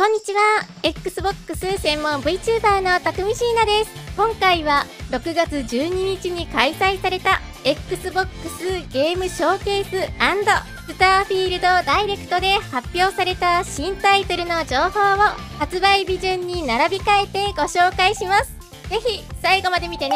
こんにちは。Xbox 専門 VTuber のたくみしーなです。今回は6月12日に開催された Xbox ゲームショーケーススターフィールドダイレクトで発表された新タイトルの情報を発売日順に並び替えてご紹介します。ぜひ最後まで見てね。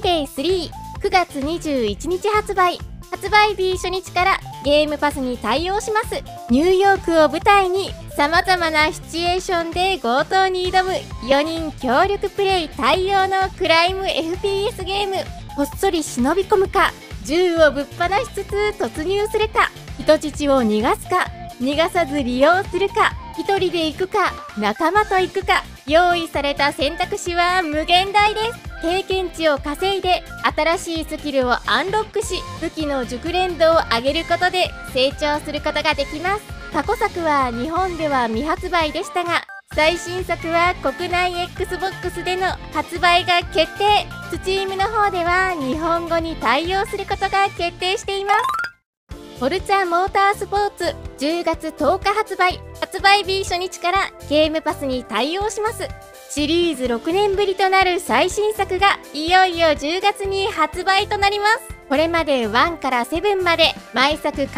Payday3 9月21日発売。発売日初日からゲームパスに対応します。ニューヨークを舞台に様々なシチュエーションで強盗に挑む4人協力プレイ対応のクライム FPS ゲーム。こっそり忍び込むか銃をぶっ放しつつ突入するか人質を逃がすか逃がさず利用するか一人で行くか仲間と行くか用意された選択肢は無限大です。経験値を稼いで新しいスキルをアンロックし武器の熟練度を上げることで成長することができます。過去作は日本では未発売でしたが最新作は国内 XBOX での発売が決定。Steam の方では日本語に対応することが決定しています。フォルツァモータースポーツ10月10日発売。発売日初日からゲームパスに対応します。シリーズ6年ぶりとなる最新作がいよいよ10月に発売となります。これまで1から7まで毎作必ず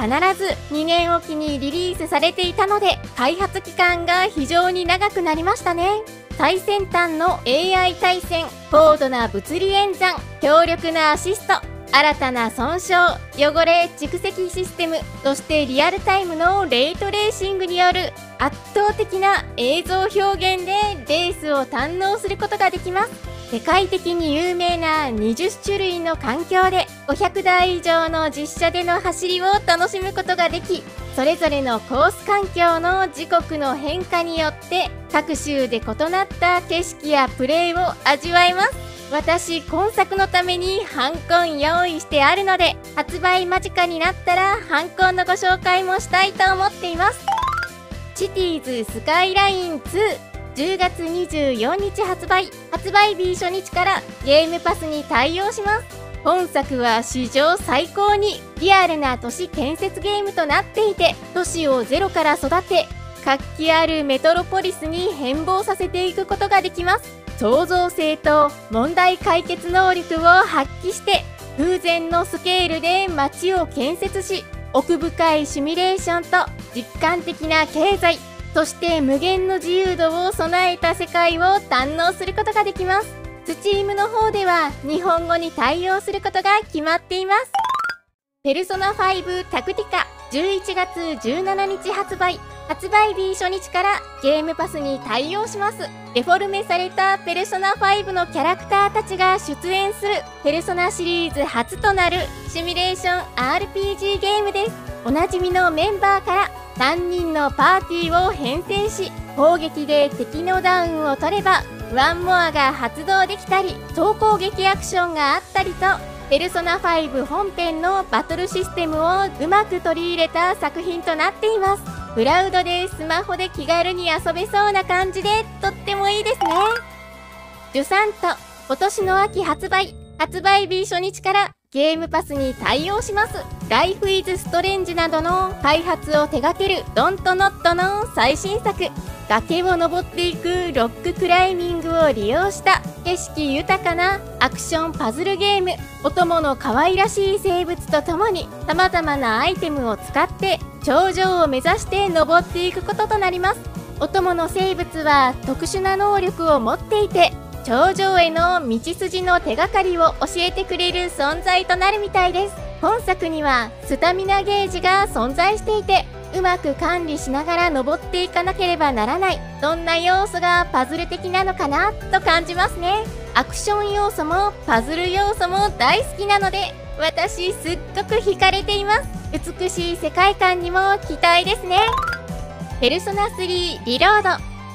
2年おきにリリースされていたので開発期間が非常に長くなりましたね。最先端の AI 対戦高度な物理演算強力なアシスト新たな損傷汚れ蓄積システムそしてリアルタイムのレートレーシングによる圧倒的な映像表現でレースを堪能することができます。世界的に有名な20種類の環境で500台以上の実車での走りを楽しむことができそれぞれのコース環境の時刻の変化によって各州で異なった景色やプレーを味わえます。私今作のためにハンコン用意してあるので発売間近になったらハンコンのご紹介もしたいと思っています。シティーズスカイライン2 10月24日発売。発売日初日からゲームパスに対応します。本作は史上最高にリアルな都市建設ゲームとなっていて都市をゼロから育て活気あるメトロポリスに変貌させていくことができます。創造性と問題解決能力を発揮して風前のスケールで街を建設し奥深いシミュレーションと実感的な経済そして無限の自由度を備えた世界を堪能することができます。Steam の方では日本語に対応することが決まっています。ペルソナ5タクティカ11月17日発売。発売日初日からゲームパスに対応します。デフォルメされたペルソナ5のキャラクターたちが出演するペルソナシリーズ初となるシミュレーション RPG ゲームです。おなじみのメンバーから3人のパーティーを編成し攻撃で敵のダウンを取ればワンモアが発動できたり総攻撃アクションがあったりとペルソナ5本編のバトルシステムをうまく取り入れた作品となっています。クラウドでスマホで気軽に遊べそうな感じでとってもいいですねジュサント今年の秋発売発売日初日からゲームパスに対応します。ライフイズストレンジなどの開発を手掛けるドントノットの最新作。崖を登っていくロッククライミングを利用した景色豊かなアクションパズルゲーム。お供の可愛らしい生物とともに様々なアイテムを使って頂上を目指して登っていくこととなります。お供の生物は特殊な能力を持っていて頂上への道筋の手がかりを教えてくれる存在となるみたいです本作にはスタミナゲージが存在していてうまく管理しながら登っていかなければならない。そんな要素がパズル的なのかなと感じますね。アクション要素もパズル要素も大好きなので私すっごく惹かれています。美しい世界観にも期待ですね。ペルソナ3リロード。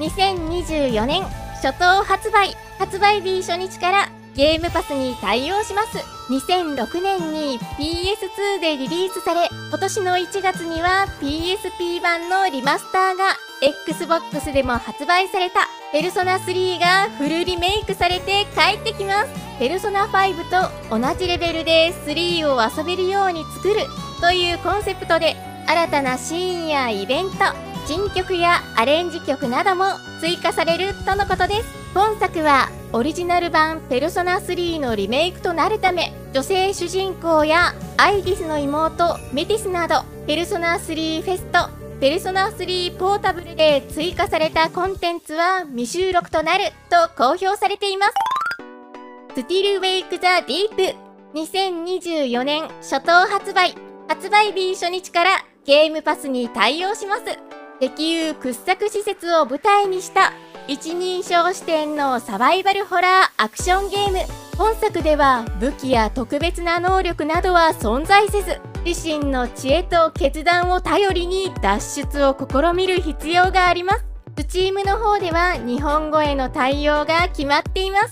2024年初頭発売。発売日初日からゲームパスに対応します。2006年に PS2 でリリースされ、今年の1月には PSP 版のリマスターが Xbox でも発売された。ペルソナ3がフルリメイクされて帰ってきます。ペルソナ5と同じレベルで3を遊べるように作る。というコンセプトで新たなシーンやイベント、新曲やアレンジ曲なども追加されるとのことです。本作はオリジナル版ペルソナ3のリメイクとなるため女性主人公やアイリスの妹メティスなどペルソナ3フェストペルソナ3ポータブルで追加されたコンテンツは未収録となると公表されています。スティルウェイクザディープ2024年初頭発売。発売日初日からゲームパスに対応します。石油掘削施設を舞台にした一人称視点のサバイバルホラーアクションゲーム。本作では武器や特別な能力などは存在せず自身の知恵と決断を頼りに脱出を試みる必要があります。スチームの方では日本語への対応が決まっています。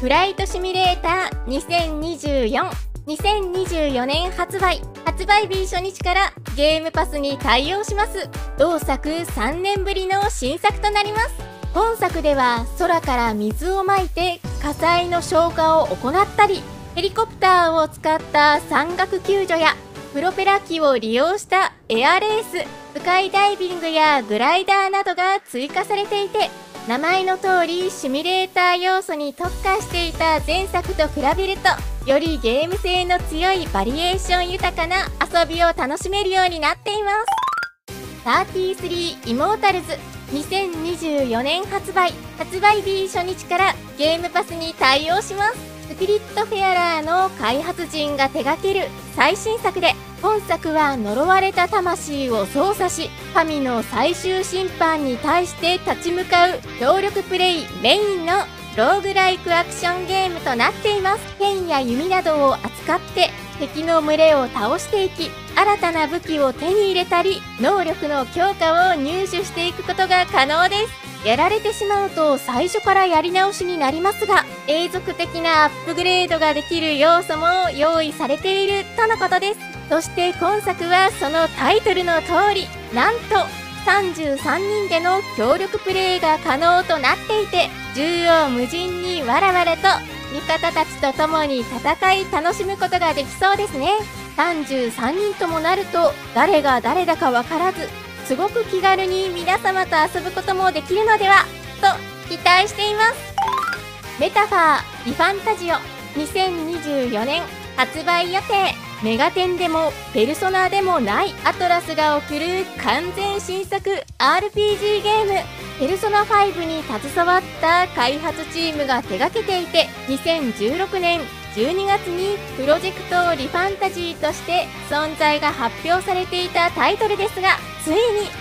フライトシミュレーター2024 2024年発売。発売日初日からゲームパスに対応します。同作3年ぶりの新作となります。本作では空から水をまいて火災の消火を行ったりヘリコプターを使った山岳救助やプロペラ機を利用したエアレーススカイダイビングやグライダーなどが追加されていて名前の通りシミュレーター要素に特化していた前作と比べるとよりゲーム性の強いバリエーション豊かな遊びを楽しめるようになっています。33イモータルズ。2024年発売発売日初日からゲームパスに対応します。スピリットフェアラーの開発陣が手掛ける。最新作で本作は呪われた魂を操作し神の最終審判に対して立ち向かう協力プレイメインのローグライクアクションゲームとなっています。剣や弓などを扱って敵の群れを倒していき新たな武器を手に入れたり能力の強化を入手していくことが可能です。やられてしまうと最初からやり直しになりますが永続的なアップグレードができる要素も用意されているとのことです。そして今作はそのタイトルの通りなんと33人での協力プレイが可能となっていて縦横無尽にわらわらと味方たちと共に戦い楽しむことができそうですね。33人ともなると誰が誰だかわからずすごく気軽に皆様と遊ぶこともできるのではと期待しています。メタファーリファンタジオ2024年発売予定。メガテンでもペルソナでもないアトラスが送る完全新作 RPG ゲーム。ペルソナ5に携わった開発チームが手掛けていて2016年12月にプロジェクトリファンタジーとして存在が発表されていたタイトルですがついに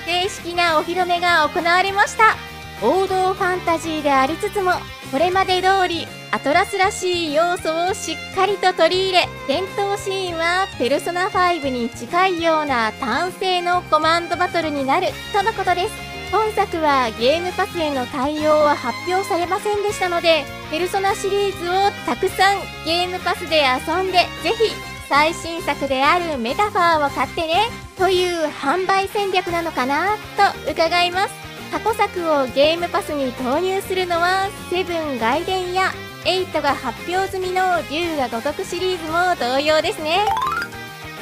正式なお披露目が行われました。王道ファンタジーでありつつもこれまで通りアトラスらしい要素をしっかりと取り入れ戦闘シーンはペルソナ5に近いような単性のコマンドバトルになるとのことです。本作はゲームパスへの対応は発表されませんでしたのでペルソナシリーズをたくさんゲームパスで遊んでぜひ最新作であるメタファーを買ってねという販売戦略なのかなと伺います。過去作をゲームパスに投入するのはセブン外伝や8が発表済みの竜が如くシリーズも同様ですね。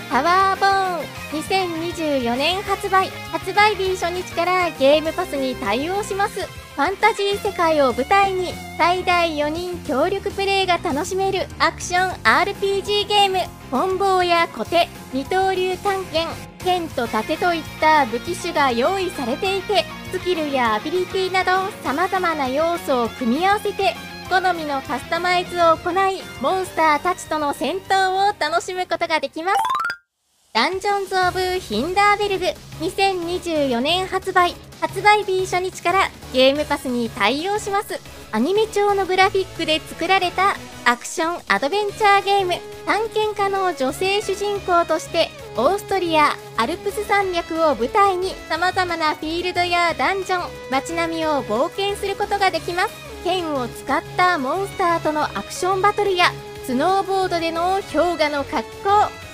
タワーボーン2024年発売。発売日初日からゲームパスに対応します。ファンタジー世界を舞台に最大4人協力プレイが楽しめる。アクション RPG ゲーム。本棒や小手。二刀流探検。剣と盾といった武器種が用意されていてスキルやアビリティなど様々な要素を組み合わせて好みのカスタマイズを行いモンスターたちとの戦闘を楽しむことができます。ダンジョンズ・オブ・ヒンダーベルグ2024年発売発売日初日からゲームパスに対応します。アニメ調のグラフィックで作られたアクションアドベンチャーゲーム。探検家の女性主人公としてオーストリアアルプス山脈を舞台に様々なフィールドやダンジョン街並みを冒険することができます。剣を使ったモンスターとのアクションバトルやスノーボードでの氷河の格好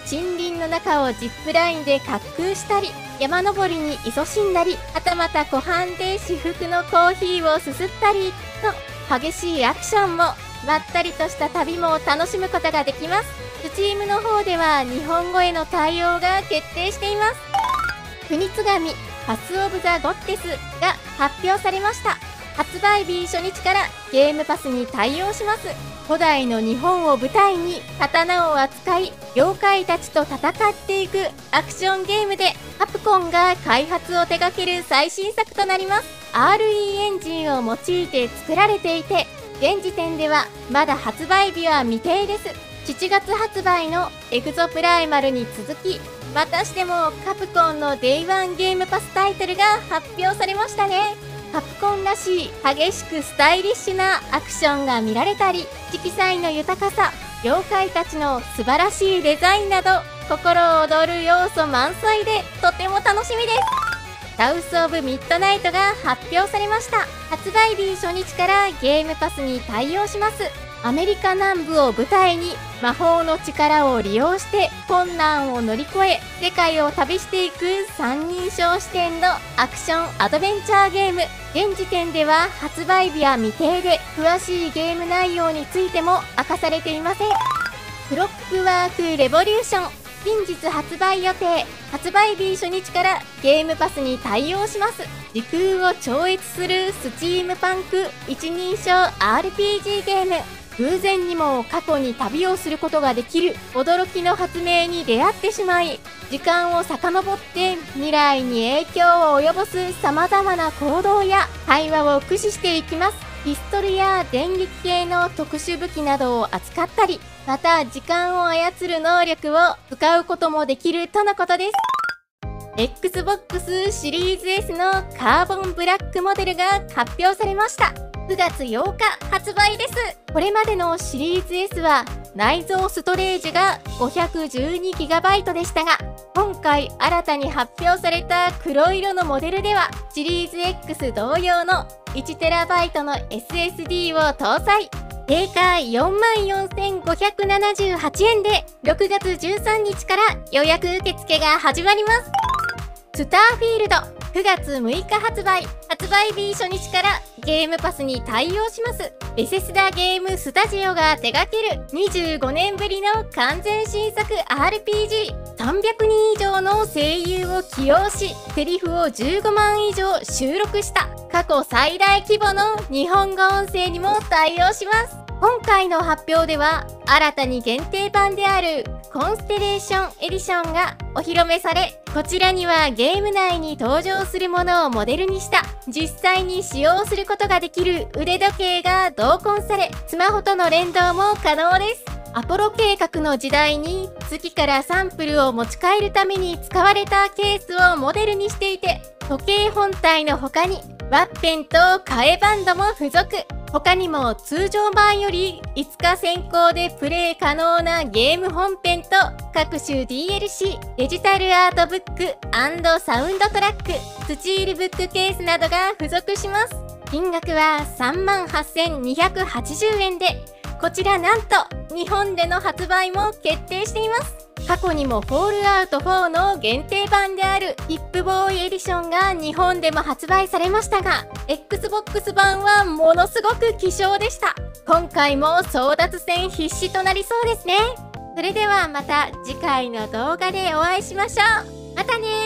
森林の中をジップラインで滑空したり山登りに勤しんだりはたまた湖畔で至福のコーヒーをすすったりと激しいアクションもまったりとした旅も楽しむことができますスチームの方では日本語への対応が決定しています国津神パスオブザ・ゴッテスが発表されました。発売日初日からゲームパスに対応します。古代の日本を舞台に刀を扱い、妖怪たちと戦っていくアクションゲームで、カプコンが開発を手掛ける最新作となります。RE エンジンを用いて作られていて、現時点ではまだ発売日は未定です。7月発売のエグゾプライマルに続き、またしてもカプコンの Day1 ゲームパスタイトルが発表されましたね。カプコンらしい激しくスタイリッシュなアクションが見られたり、色彩の豊かさ、妖怪たちの素晴らしいデザインなど、心躍る要素満載でとても楽しみです。ダウス・オブ・ミッドナイトが発表されました。発売日初日からゲームパスに対応します。アメリカ南部を舞台に魔法の力を利用して困難を乗り越え世界を旅していく三人称視点のアクションアドベンチャーゲーム。現時点では発売日は未定で詳しいゲーム内容についても明かされていません。クロックワークレボリューション。近日発売予定。発売日初日からゲームパスに対応します。時空を超越するスチームパンク一人称 RPG ゲーム。偶然にも過去に旅をすることができる驚きの発明に出会ってしまい時間を遡って未来に影響を及ぼす様々な行動や会話を駆使していきます。ピストルや電撃系の特殊武器などを扱ったりまた時間を操る能力を使うこともできるとのことです。Xbox シリーズ S のカーボンブラックモデルが発表されました。9月8日発売です。これまでのシリーズ S は内蔵ストレージが 512GB でしたが、今回新たに発表された黒色のモデルではシリーズ X 同様の 1TB の SSD を搭載。定価44,578円で6月13日から予約受付が始まります。スターフィールド9月6日発売。発売日初日からゲームパスに対応します。ベセスダゲームスタジオが手掛ける。25年ぶりの完全新作 RPG300 人以上の声優を起用しセリフを15万以上収録した。過去最大規模の日本語音声にも対応します。今回の発表では新たに限定版であるコンステレーションエディションがお披露目されこちらにはゲーム内に登場するものをモデルにした実際に使用することができる腕時計が同梱されスマホとの連動も可能です。アポロ計画の時代に月からサンプルを持ち帰るために使われたケースをモデルにしていて時計本体の他にワッペンと替えバンドも付属。他にも通常版より5日先行でプレイ可能なゲーム本編と各種 DLC、デジタルアートブックサウンドトラック、土入りブックケースなどが付属します。金額は38,280円で、こちらなんと日本での発売も決定しています。過去にもフォールアウト4の限定版であるヒップボーイエディションが日本でも発売されましたが Xbox 版はものすごく希少でした。今回も争奪戦必至となりそうですね。それではまた次回の動画でお会いしましょう。またね